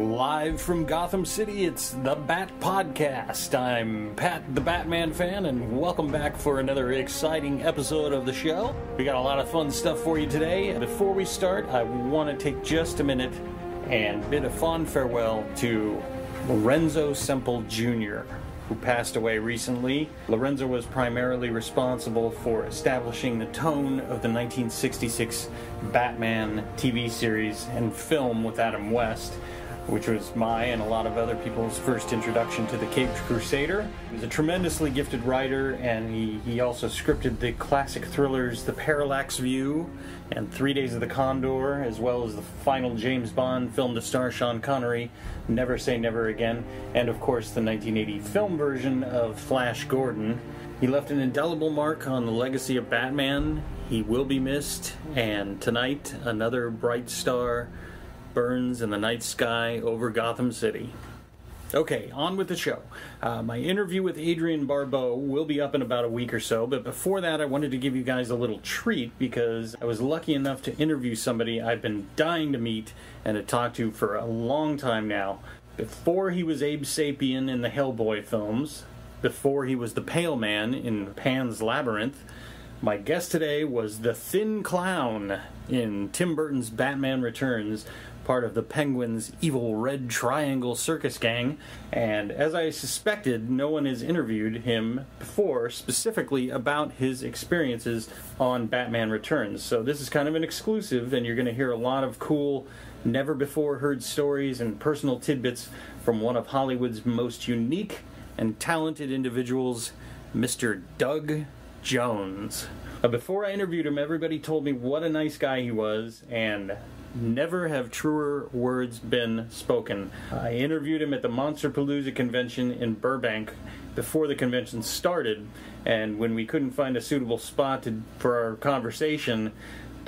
Live from Gotham City, it's the Bat Podcast. I'm Pat, the Batman fan, and welcome back for another exciting episode of the show. We got a lot of fun stuff for you today. Before we start, I want to take just a minute and bid a fond farewell to Lorenzo Semple Jr., who passed away recently. Lorenzo was primarily responsible for establishing the tone of the 1966 Batman TV series and film with Adam West which was my and a lot of other people's first introduction to the Caped Crusader. He was a tremendously gifted writer, and he, he also scripted the classic thrillers The Parallax View and Three Days of the Condor, as well as the final James Bond film to star Sean Connery, Never Say Never Again, and of course the 1980 film version of Flash Gordon. He left an indelible mark on the legacy of Batman. He will be missed, and tonight, another bright star burns in the night sky over Gotham City. Okay, on with the show. Uh, my interview with Adrienne Barbeau will be up in about a week or so, but before that, I wanted to give you guys a little treat because I was lucky enough to interview somebody I've been dying to meet and to talk to for a long time now. Before he was Abe Sapien in the Hellboy films, before he was the Pale Man in Pan's Labyrinth, my guest today was the Thin Clown in Tim Burton's Batman Returns, part of the Penguin's evil Red Triangle circus gang, and as I suspected, no one has interviewed him before specifically about his experiences on Batman Returns. So this is kind of an exclusive, and you're going to hear a lot of cool, never before heard stories and personal tidbits from one of Hollywood's most unique and talented individuals, Mr. Doug Jones. Before I interviewed him, everybody told me what a nice guy he was, and never have truer words been spoken. I interviewed him at the Monsterpalooza convention in Burbank before the convention started, and when we couldn't find a suitable spot to, for our conversation,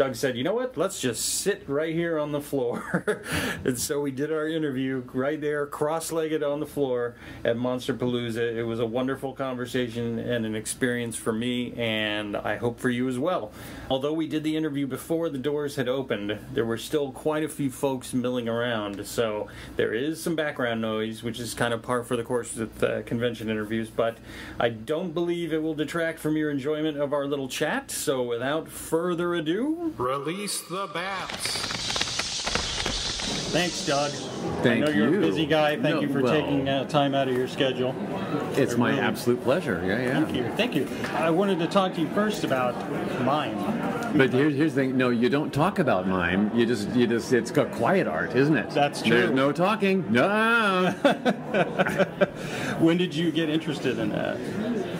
Doug said, you know what, let's just sit right here on the floor. and so we did our interview right there, cross legged on the floor at Monsterpalooza. It was a wonderful conversation and an experience for me, and I hope for you as well. Although we did the interview before the doors had opened, there were still quite a few folks milling around, so there is some background noise, which is kind of par for the course with convention interviews, but I don't believe it will detract from your enjoyment of our little chat, so without further ado, Release the bats. Thanks, Doug. Thank I know you're you. a busy guy. Thank No, you for well- taking uh, time out of your schedule. It's my Really- absolute pleasure. Yeah, yeah. Thank you. Thank you. I wanted to talk to you first about mime. But here's, here's the thing. No, you don't talk about mime. You just, you just, it's got quiet art, isn't it? That's true. There's no talking. No. When did you get interested in that?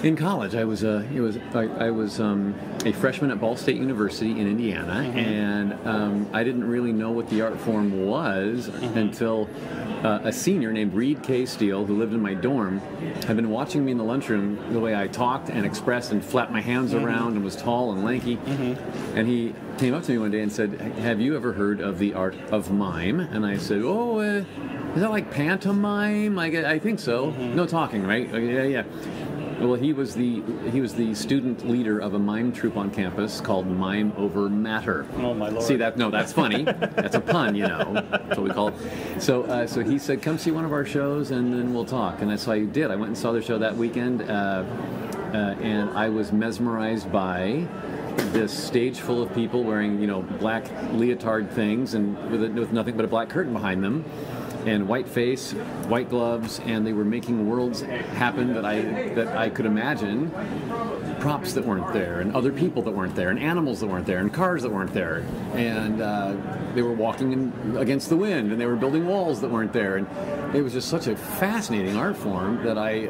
In college, I was a, it was, I, I was um, a freshman at Ball State University in Indiana, and um, I didn't really know what the art form was until uh, a senior named Reed K. Steele, who lived in my dorm, had been watching me in the lunchroom the way I talked and expressed and flapped my hands around and was tall and lanky, and he came up to me one day and said, "Have you ever heard of the art of mime?" And I said, "Oh." Uh, is that like pantomime? Like I think so. No talking, right? Uh, Yeah, yeah. Well, he was the he was the student leader of a mime troupe on campus called Mime Over Matter. Oh, my lord. See that? No, that's funny. that's a pun, you know. That's what we call it. So, uh, so he said, "Come see one of our shows, and then we'll talk." And that's what I did. I went and saw their show that weekend, uh, uh, and I was mesmerized by this stage full of people wearing, you know, black leotard things and with, a, with nothing but a black curtain behind them and white face, white gloves, and they were making worlds happen that I that I could imagine. Props that weren't there, and other people that weren't there, and animals that weren't there, and cars that weren't there, and uh, they were walking in, against the wind, and they were building walls that weren't there, and it was just such a fascinating art form that I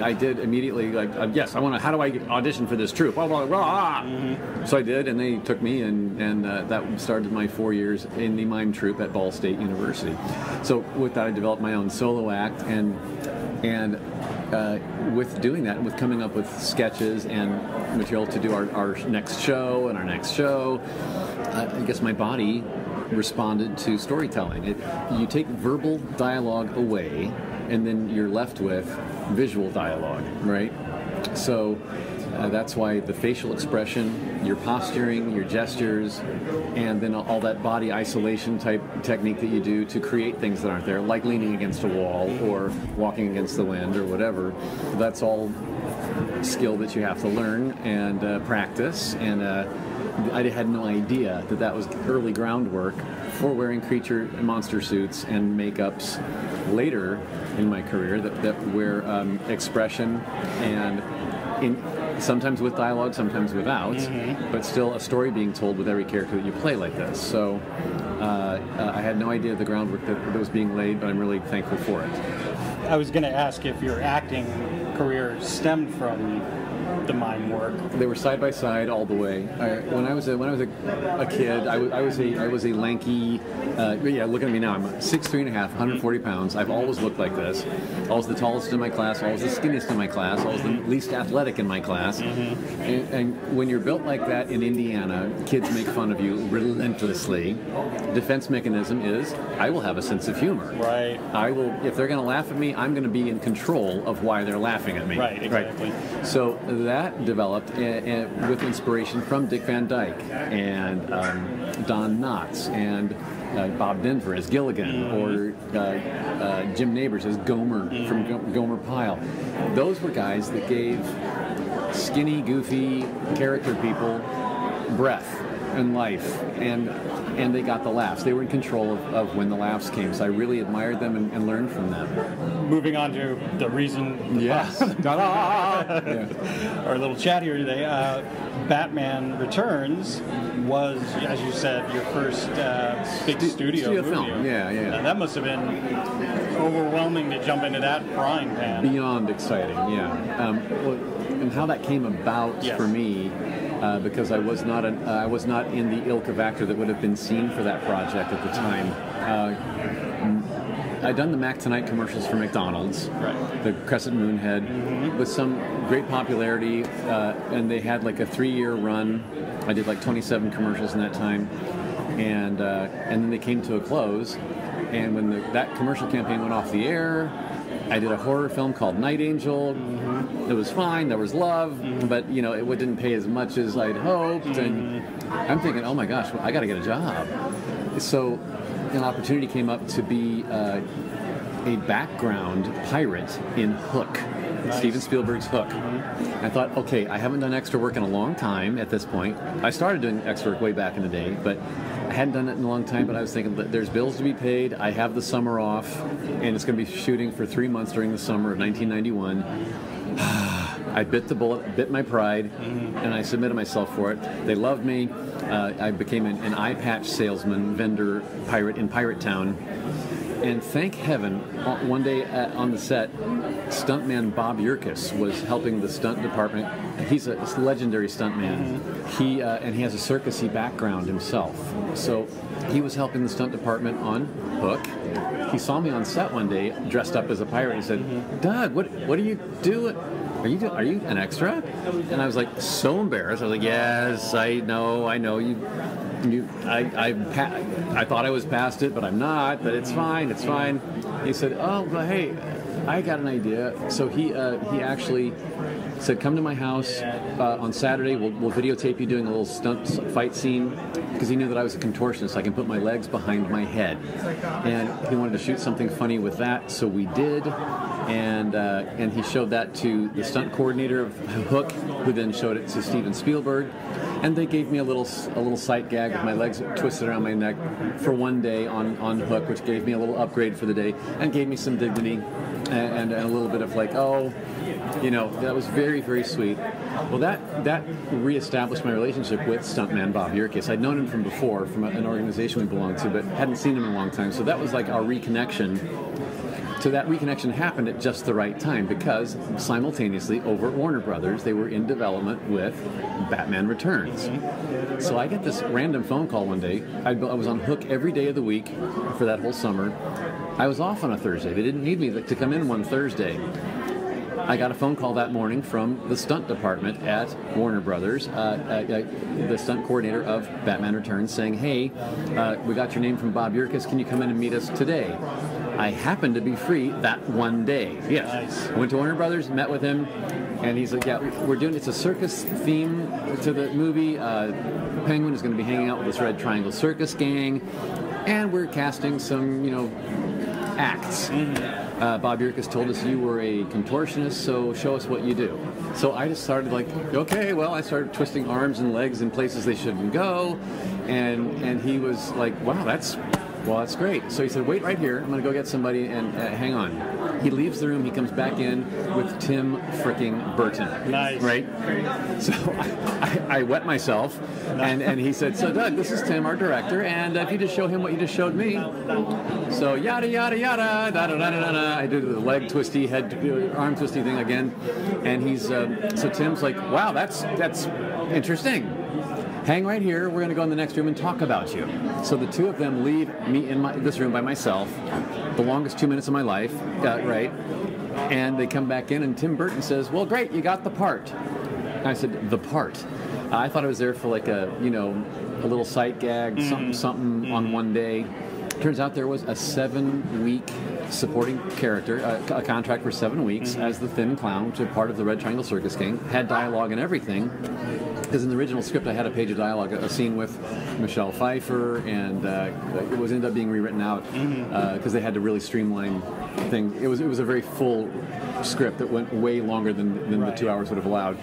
I did immediately like uh, yes I want to how do I audition for this troupe? Blah blah blah so I did and they took me and and uh, that started my four years in the mime troupe at Ball State University. So with that I developed my own solo act and and uh, with doing that with coming up with sketches and material to do our, our next show and our next show uh, I guess my body responded to storytelling. It, you take verbal dialogue away, and then you're left with visual dialogue, right? So uh, that's why the facial expression, your posturing, your gestures, and then all that body isolation type technique that you do to create things that aren't there, like leaning against a wall or walking against the wind or whatever. That's all skill that you have to learn and uh, practice. And uh, I had no idea that that was early groundwork for wearing creature and monster suits and makeups later in my career that, that where um, expression and in, sometimes with dialogue, sometimes without, but still a story being told with every character that you play like this. So uh, uh, I had no idea the groundwork that, that was being laid, but I'm really thankful for it. I was going to ask if your acting career stemmed from the mime work. They were side by side all the way. I, when I was a, when I was a, a kid, I was, a I was a lanky. Uh, yeah, look at me now. I'm six three and a half, 140 pounds. I've always looked like this. I was the tallest in my class. I was the skinniest in my class. I was the least athletic in my class. And, and when you're built like that in Indiana, kids make fun of you relentlessly. Defense mechanism is I will have a sense of humor. Right. I will, if they're going to laugh at me, I'm going to be in control of why they're laughing at me. Right, exactly. So that developed with inspiration from Dick Van Dyke and um, Don Knotts and uh, Bob Denver as Gilligan or uh, uh, Jim Nabors as Gomer from Go- Gomer Pyle. Those were guys that gave skinny, goofy character people breath and life and and they got the laughs. They were in control of, of when the laughs came. So I really admired them and, and learned from them. Moving on to the reason Yes. Ta-da! Yeah. our little chat here today. Uh, Batman Returns was, as you said, your first uh, big Stu- studio, studio movie. film. Yeah, yeah. That must have been overwhelming to jump into that frying pan. beyond exciting. Yeah, um, well, and how that came about Yes. for me, uh, because I was not an, uh, I was not in the ilk of actor that would have been seen for that project at the time. Uh, I'd done the Mac Tonight commercials for McDonald's, Right. the Crescent Moon Head, with some great popularity, uh, and they had like a three-year run. I did like 27 commercials in that time, and uh, and then they came to a close. And when the, that commercial campaign went off the air, I did a horror film called Night Angel. Mm-hmm. It was fine. There was love, mm-hmm. but you know it didn't pay as much as I'd hoped. And mm-hmm. I'm thinking, oh my gosh, I got to get a job. So an opportunity came up to be uh, a background pirate in Hook. Steven Spielberg's Hook. I thought, okay, I haven't done extra work in a long time at this point. I started doing extra work way back in the day, but I hadn't done it in a long time. But I was thinking, there's bills to be paid. I have the summer off, and it's going to be shooting for three months during the summer of 1991. I bit the bullet, bit my pride, and I submitted myself for it. They loved me. Uh, I became an, an eye patch salesman, vendor, pirate in Pirate Town. And thank heaven, one day uh, on the set, stuntman Bob Yerkes was helping the stunt department. He's a legendary stuntman. He uh, and he has a circusy background himself. So he was helping the stunt department on Hook. He saw me on set one day, dressed up as a pirate. He said, "Doug, what what are you doing?" Are you do- are you an extra? And I was like so embarrassed. I was like, yes, I know, I know you. You, I, I, I thought I was past it, but I'm not. But it's fine, it's fine. He said, oh, but hey, I got an idea. So he uh, he actually said, come to my house uh, on Saturday. We'll, we'll videotape you doing a little stunt fight scene because he knew that I was a contortionist. I can put my legs behind my head, and he wanted to shoot something funny with that. So we did and uh, and he showed that to the stunt coordinator of Hook, who then showed it to Steven Spielberg, and they gave me a little a little sight gag with my legs twisted around my neck for one day on on Hook, which gave me a little upgrade for the day and gave me some dignity and, and, a little bit of like oh. You know that was very, very sweet. Well, that that reestablished my relationship with stuntman Bob Yerkes. I'd known him from before, from an organization we belonged to, but hadn't seen him in a long time. So that was like our reconnection so that reconnection happened at just the right time because simultaneously over at Warner Brothers they were in development with Batman Returns. So I get this random phone call one day. I was on Hook every day of the week for that whole summer. I was off on a Thursday. They didn't need me to come in one Thursday. I got a phone call that morning from the stunt department at Warner Brothers, uh, uh, uh, the stunt coordinator of Batman Returns, saying, "Hey, uh, we got your name from Bob Yerkes. Can you come in and meet us today?" I happened to be free that one day. Yes, Nice. I went to Warner Brothers, met with him. And he's like, yeah, we're doing. It's a circus theme to the movie. Uh, Penguin is going to be hanging out with this Red Triangle Circus gang, and we're casting some, you know, acts. Uh, Bob Yerkes told us you were a contortionist, so show us what you do. So I just started like, okay, well, I started twisting arms and legs in places they shouldn't go, and and he was like, wow, that's well, that's great. So he said, wait right here. I'm going to go get somebody and uh, hang on. He leaves the room. He comes back in with Tim fricking Burton. Nice. Right? So I, I, I wet myself, and, and he said, so Doug, this is Tim, our director, and if you just show him what you just showed me. So yada, yada, yada, da da da da da. I did the leg twisty, head, arm twisty thing again. And he's, uh, so Tim's like, wow, that's, that's interesting hang right here. We're going to go in the next room and talk about you. So the two of them leave me in my, this room by myself, the longest two minutes of my life, uh, right? And they come back in, and Tim Burton says, "Well, great, you got the part." And I said, "The part." I thought I was there for like a, you know, a little sight gag, something, something on one day. Turns out there was a seven-week supporting character, uh, a contract for seven weeks as the Thin Clown, which is part of the Red Triangle Circus King, Had dialogue and everything because in the original script I had a page of dialogue, a scene with Michelle Pfeiffer, and uh, it was ended up being rewritten out because they had to really streamline things. It was it was a very full script that went way longer than, than the two hours would have allowed.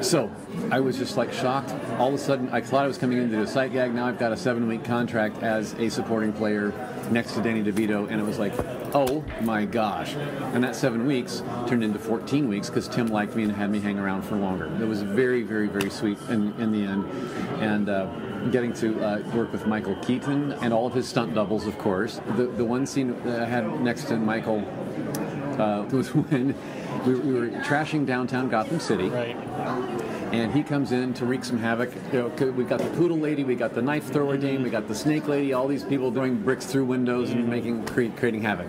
So I was just like shocked. All of a sudden, I thought I was coming in to do a sight gag. Now I've got a seven-week contract as a supporting player next to Danny DeVito, and it was like, oh my gosh! And that seven weeks turned into 14 weeks because Tim liked me and had me hang around for longer. It was very, very, very sweet in, in the end, and. Uh, Getting to uh, work with Michael Keaton and all of his stunt doubles, of course. The the one scene that I had next to Michael uh, was when we, we were trashing downtown Gotham City Right. and he comes in to wreak some havoc. You know, we got the poodle lady, we got the knife thrower dame, we got the snake lady. All these people throwing bricks through windows and making cre- creating havoc.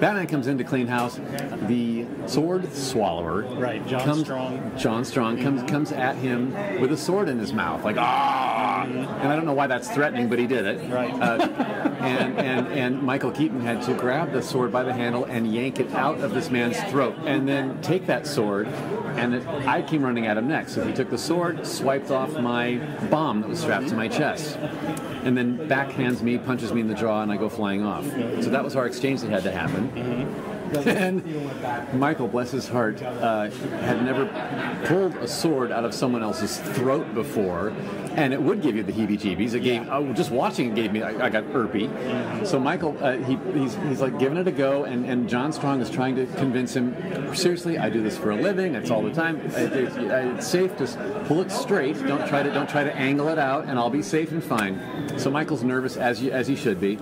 Batman comes in to clean house. The sword swallower, Right, John comes, Strong. John Strong comes comes at him with a sword in his mouth, like ah. And I don't know why that's threatening, but he did it. Right. Uh, and, and, and Michael Keaton had to grab the sword by the handle and yank it out of this man's throat, and then take that sword. And it, I came running at him next. So he took the sword, swiped off my bomb that was strapped to my chest, and then backhands me, punches me in the jaw, and I go flying off. So that was our exchange that had to happen. And Michael, bless his heart, uh, had never pulled a sword out of someone else's throat before, and it would give you the heebie-jeebies. It gave, oh, just watching it gave me, I, I got irpy. So Michael, uh, he, he's, he's like giving it a go, and, and John Strong is trying to convince him, seriously, I do this for a living. It's all the time. It- it's, it's safe. Just pull it straight. Don't try to don't try to angle it out, and I'll be safe and fine. So Michael's nervous as you, as he should be.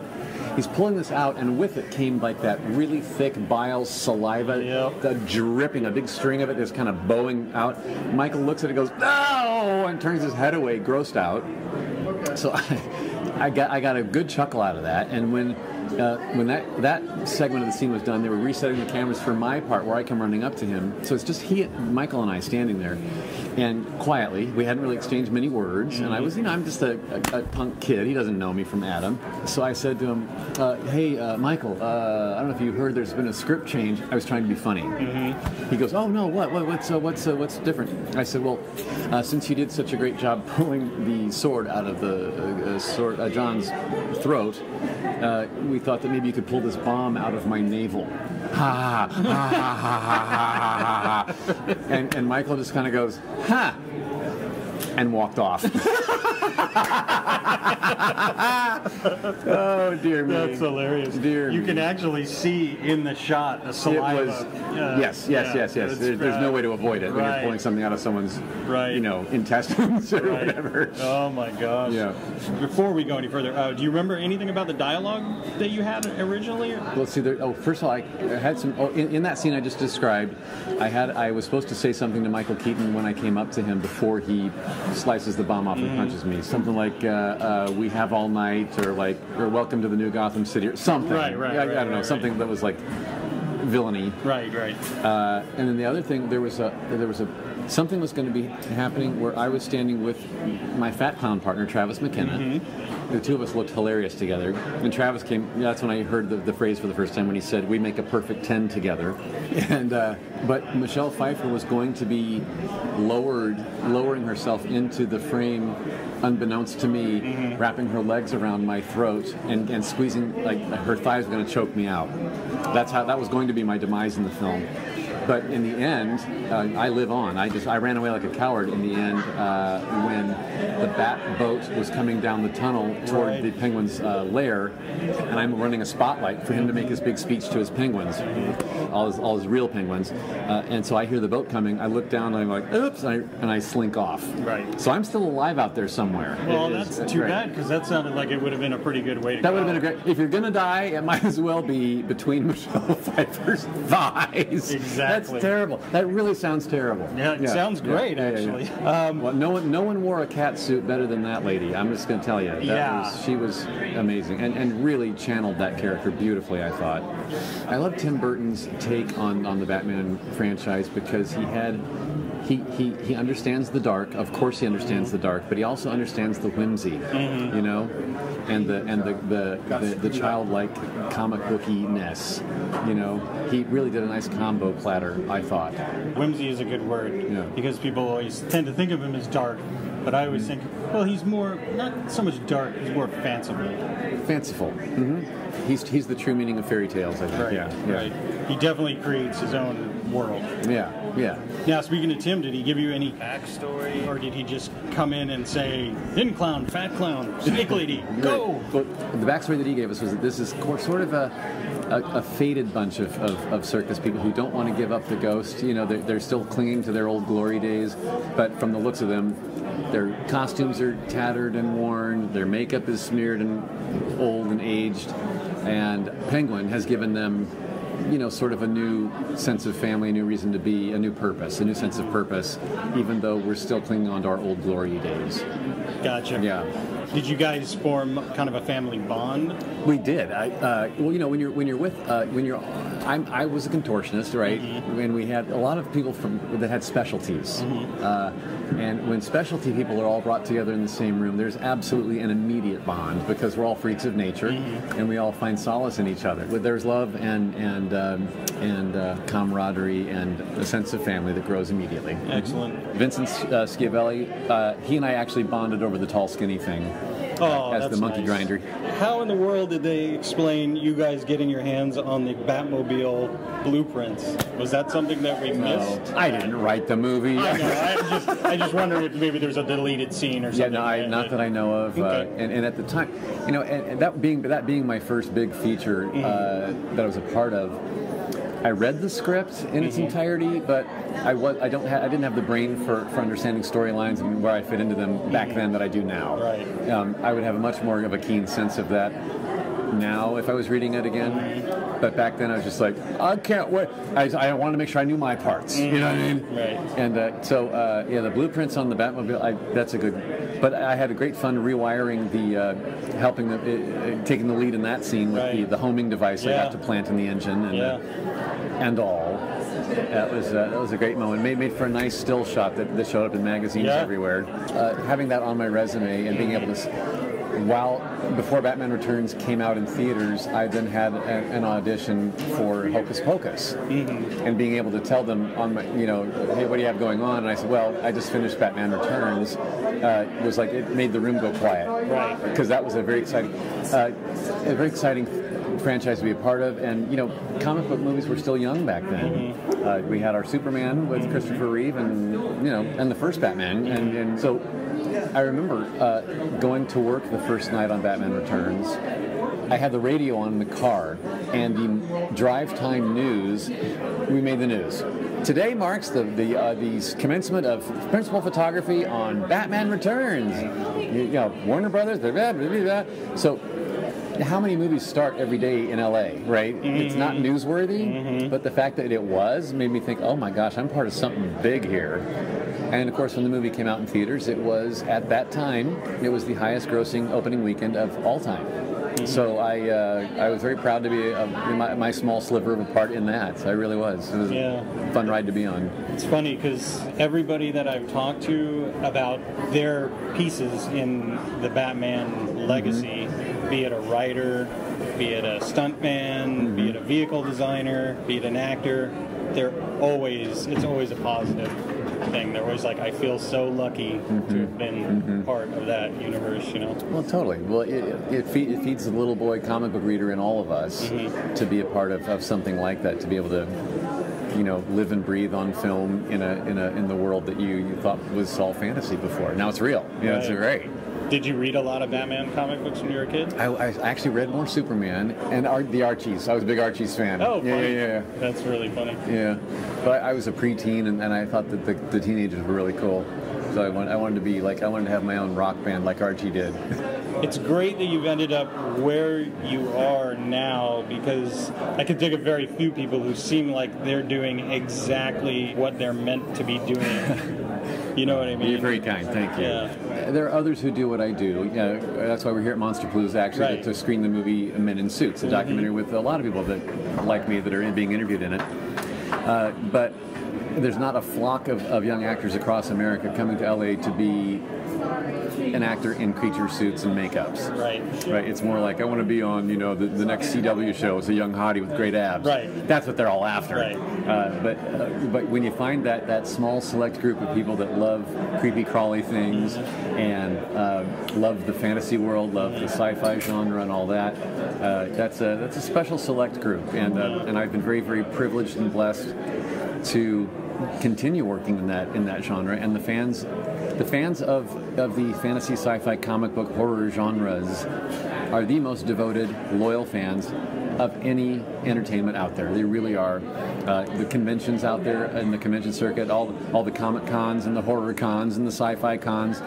He's pulling this out, and with it came like that really thick bile saliva, Yep. the dripping, a big string of it is kind of bowing out. Michael looks at it, goes no, and turns his head away, grossed out. So I, I got I got a good chuckle out of that, and when. Uh, when that, that segment of the scene was done, they were resetting the cameras for my part where I come running up to him. So it's just he, Michael, and I standing there, and quietly. We hadn't really exchanged many words, and I was, you know, I'm just a, a, a punk kid. He doesn't know me from Adam. So I said to him, uh, "Hey, uh, Michael, uh, I don't know if you heard. There's been a script change. I was trying to be funny." He goes, "Oh no, what, what what's uh, what's uh, what's different?" I said, "Well, uh, since you did such a great job pulling the sword out of the sword John's throat, we thought that maybe you could pull this bomb out of my navel." Ha ha ha ha ha ha ha ha. And and Michael just kind of goes, "Ha." And walked off. oh dear me! That's hilarious. Dear you me. can actually see in the shot the It was yes, yes, yeah, yes, yes. There, there's no way to avoid it when you're pulling something out of someone's, Right. you know, intestines or Right. whatever. Oh my gosh. Yeah. Before we go any further, uh, do you remember anything about the dialogue that you had originally? Well, see, there, oh, first of all, I I had some. Oh, in, in that scene I just described, I had I was supposed to say something to Michael Keaton when I came up to him before he slices the bomb off Mm-hmm. and punches me. Something like uh, uh, "We have all night," or like, or "Welcome to the new Gotham City," or something. Right, right, I, I don't know, right, something that was like villainy. Right, right. Uh, and then the other thing, there was a there was a something was going to be happening where I was standing with my Fat Clown partner, Travis McKenna. Mm-hmm. The two of us looked hilarious together. And Travis came, that's when I heard the, the phrase for the first time when he said, We make a perfect 10 together. And, uh, but Michelle Pfeiffer was going to be lowered, lowering herself into the frame unbeknownst to me, Mm-hmm. wrapping her legs around my throat and, and squeezing, like her thighs were going to choke me out. That's how, that was going to be my demise in the film. But in the end, uh, I live on. I just I ran away like a coward in the end uh, when the bat boat was coming down the tunnel toward Right. the penguin's uh, lair, and I'm running a spotlight for him to make his big speech to his penguins, all his, all his real penguins. Uh, and so I hear the boat coming. I look down and I'm like, oops, and I, and I slink off. Right. So I'm still alive out there somewhere. Well, is- that's too right. bad because that sounded like it would have been a pretty good way to That would have been a great. If you're gonna die, it might as well be between Michelle Pfeiffer's thighs. Exactly. That's terrible. That really sounds terrible. Yeah, it sounds great, actually. Um, well, no one, no one wore a cat suit better than that lady. I'm just gonna tell you. That Yeah. Was, she was amazing and, and really channeled that character beautifully. I thought. I love Tim Burton's take on on the Batman franchise because he had. He, he, he understands the dark. Of course, he understands the dark, but he also understands the whimsy, Mm-hmm. you know, and the and the the, the, the childlike comic bookiness. You know, he really did a nice combo platter. I thought. Whimsy is a good word Yeah. because people always tend to think of him as dark, but I always think, well, he's more not so much dark; he's more fanciful. Fanciful. hmm He's he's the true meaning of fairy tales. I think. Right. Yeah. Yeah. Right. He definitely creates his own world. Yeah. Yeah. Now, speaking of Tim, did he give you any backstory, or did he just come in and say, "Thin clown, fat clown, snake lady, go"? Well, the backstory that he gave us was that this is sort of a, a, a faded bunch of, of, of circus people who don't want to give up the ghost. You know, they're, they're still clinging to their old glory days, but from the looks of them, their costumes are tattered and worn, their makeup is smeared and old and aged, and Penguin has given them. You know, sort of a new sense of family, a new reason to be, a new purpose, a new sense of purpose, even though we're still clinging on to our old glory days. Gotcha. Yeah. Did you guys form kind of a family bond? We did. I, uh, well, you know, when you're when you're with uh, when you're, I'm, I was a contortionist, right? And we had a lot of people from that had specialties. Uh, and when specialty people are all brought together in the same room, there's absolutely an immediate bond because we're all freaks of nature, and we all find solace in each other. There's love and and um, and uh, camaraderie and a sense of family that grows immediately. Excellent. Vincent uh, Schiavelli, uh, he and I actually bonded over the tall, skinny thing. Oh, as that's the monkey nice. grinder. How in the world did they explain you guys getting your hands on the Batmobile blueprints? Was that something that we missed? I didn't write the movie. I know. I just, I just wondered if maybe there's a deleted scene or something. Yeah, no, I, not that I know of. Uh, and, and at the time, you know, and, and that being that being my first big feature Mm-hmm. uh, that I was a part of, I read the script in its Mm-hmm. entirety, but I was I don't ha- I didn't have the brain for, for understanding storylines and where I fit into them back then that I do now. Mm-hmm. Right. Um, I would have a much more of a keen sense of that now if I was reading it again. But back then I was just like, I can't wait. I, I wanted to make sure I knew my parts. You know what I mean? Right. And uh, so, uh, yeah, the blueprints on the Batmobile, I, that's a good. But I had a great fun rewiring the, uh, helping the, taking the lead in that scene with the, Right. the homing device I got to plant in the engine and, Yeah. uh, and all. That was uh, that was a great moment. Made made for a nice still shot that, that showed up in magazines Yeah. everywhere. Uh, having that on my resume and being able to. While before Batman Returns came out in theaters, I then had a, an audition for Hocus Pocus, Mm-hmm. and being able to tell them on my, you know, hey, what do you have going on? And I said, well, I just finished Batman Returns. Uh, was like it made the room go quiet, Right. Because that was a very exciting, uh, a very exciting franchise to be a part of. And you know, comic book movies were still young back then. Uh, we had our Superman with Christopher Reeve, and you know, and the first Batman, and, and so I remember uh, going to work the first night on Batman Returns. I had the radio on in the car, and the drive time news. We made the news. Today marks the the uh, the commencement of principal photography on Batman Returns. You, you know, Warner Brothers. Blah, blah, blah. So how many movies start every day in LA, right? It's not mm-hmm. newsworthy, mm-hmm. but the fact that it was made me think, oh my gosh, I'm part of something big here. And of course, when the movie came out in theaters, it was at that time, it was the highest grossing opening weekend of all time. Mm-hmm. So I uh, I was very proud to be uh, a, my, my small sliver of a part in that. I really was. It was Yeah. a fun ride to be on. It's funny because everybody that I've talked to about their pieces in the Batman legacy, be it a writer, be it a stuntman, be it a vehicle designer, be it an actor, they're always it's always a positive thing. They're always like, I feel so lucky to have been mm-hmm. part of that universe, you know. Well, totally. Well, it, it, feed, it feeds the little boy comic book reader in all of us mm-hmm. to be a part of, of something like that, to be able to, you know, live and breathe on film in a in a in the world that you, you thought was all fantasy before. Now it's real. You know, it's great. Did you read a lot of Batman comic books when you were a kid? I, I actually read more Superman and Ar- the Archies. I was a big Archies fan. Oh, yeah, yeah, yeah, That's really funny. yeah. But I, was a preteen, and, and I thought that the, the teenagers were really cool. So I, want, I wanted to be like I wanted to have my own rock band like Archie did. It's great that you've ended up where you are now because I can think of very few people who seem like they're doing exactly what they're meant to be doing. you know what I mean? You're very kind, thank you. Yeah. There are others who do what I do. Yeah, that's why we're here at Monster Blues, actually, Right. to, to screen the movie Men in Suits, a documentary with a lot of people that like me that are being interviewed in it. Uh, but there's not a flock of, of young actors across America coming to LA to be an actor in creature suits and makeups. Right. Right. It's more like I want to be on, you know, the, the next CW show as a young hottie with great abs. Right. That's what they're all after. Right. Uh, but uh, but when you find that that small select group of people that love creepy crawly things and uh, love the fantasy world, love the sci-fi genre and all that, uh, that's a that's a special select group. And uh, and I've been very very privileged and blessed to continue working in that in that genre. And the fans the fans of of the fantasy sci-fi comic book horror genres are the most devoted, loyal fans of any entertainment out there. They really are. Uh, the conventions out there in the convention circuit, all all the comic cons and the horror cons and the sci-fi cons,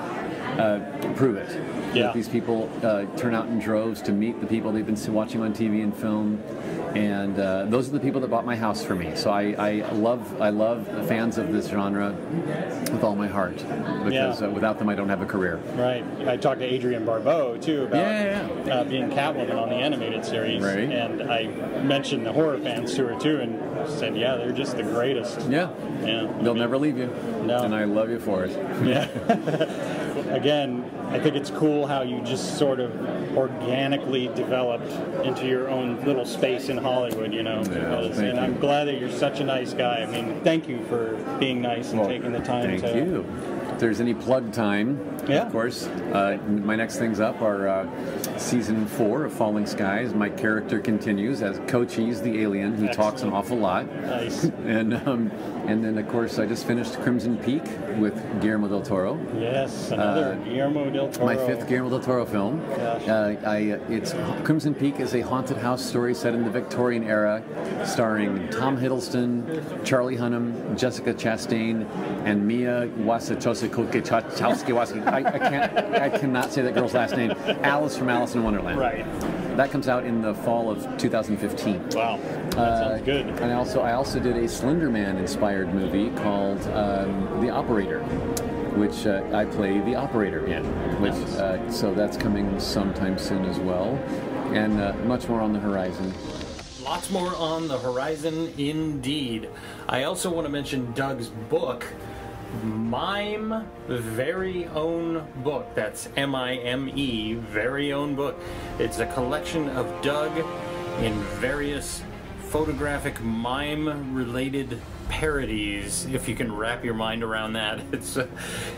uh, prove it. Yeah. That these people uh, turn out in droves to meet the people they've been watching on TV and film, and uh, those are the people that bought my house for me. So I, I love I love fans of this genre with all my heart because Yeah. uh, without them I don't have a career. Right. I talked to Adrienne Barbeau too about Yeah, yeah, Uh, being Catwoman on the animated series, Right. and I mentioned the horror fans to her too, and said, "Yeah, they're just the greatest." Yeah, Yeah. they'll never leave you, No. and I love you for it. Yeah. Again, I think it's cool how you just sort of organically developed into your own little space in Hollywood, you know. because- and you. I'm glad that you're such a nice guy. I mean, thank you for being nice and Well, taking the time Thank to. you. There's any plug time, Yeah. of course, uh, my next things up are uh, season four of Falling Skies. My character continues as Cochise the alien who talks an awful lot. Nice. And um, and then of course I just finished Crimson Peak with Guillermo del Toro. Yes, another Guillermo del Toro. Uh, My fifth Guillermo del Toro film. Uh, I, it's Crimson Peak is a haunted house story set in the Victorian era, starring Tom Hiddleston, Charlie Hunnam, Jessica Chastain, and Mia Wasikowski. I, I can't, I cannot say that girl's last name. Alice from Alice in Wonderland. Right. That comes out in the fall of 2015. Wow. That Uh, sounds good. And I also I also did a Slender Man inspired movie called um, The Operator, which uh, I play the operator in. Which uh, so that's coming sometime soon as well, and uh, much more on the horizon. Lots more on the horizon, indeed. I also want to mention Doug's book, Mime Very Own Book. That's M I M E, Very Own Book. It's a collection of Doug in various photographic mime related parodies, if you can wrap your mind around that. It's uh,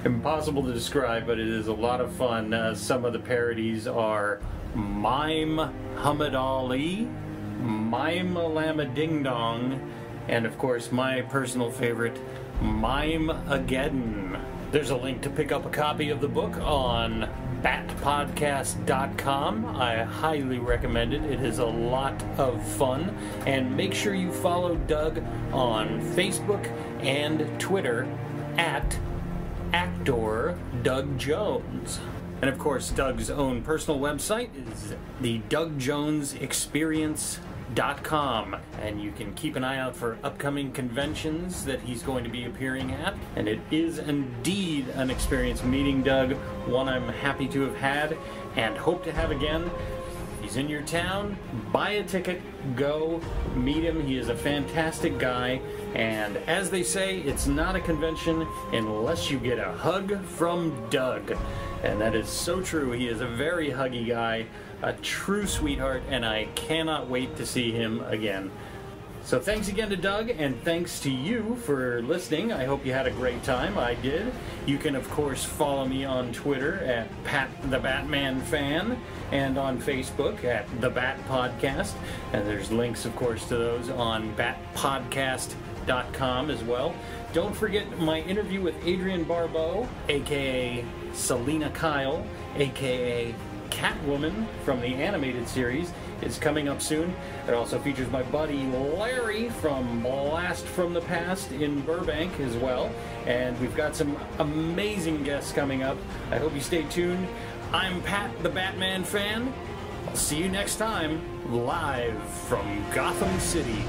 impossible to describe, but it is a lot of fun. Uh, some of the parodies are Mime Muhammad Ali. Mime Lama Ding Dong, and of course my personal favorite, Mime Again. There's a link to pick up a copy of the book on batpodcast.com. I highly recommend it. It is a lot of fun. And make sure you follow Doug on Facebook and Twitter at actor Doug Jones. And of course, Doug's own personal website is the Doug Jones Experience.com. Dot com and you can keep an eye out for upcoming conventions that he's going to be appearing at. And it is indeed an experience meeting Doug, one I'm happy to have had and hope to have again. He's in your town. Buy a ticket. Go meet him. He is a fantastic guy. And as they say, it's not a convention unless you get a hug from Doug. And that is so true. He is a very huggy guy, a true sweetheart, and I cannot wait to see him again. So thanks again to Doug, and thanks to you for listening. I hope you had a great time. I did. You can, of course, follow me on Twitter at Pat the Batman Fan and on Facebook at The Bat Podcast. And there's links, of course, to those on batpodcast.com as well. Don't forget my interview with Adrienne Barbeau, aka Selina Kyle, aka Catwoman from the animated series is coming up soon. It also features my buddy Larry from Blast from the Past in Burbank as well. And we've got some amazing guests coming up. I hope you stay tuned. I'm Pat, the Batman fan. I'll see you next time, live from Gotham City.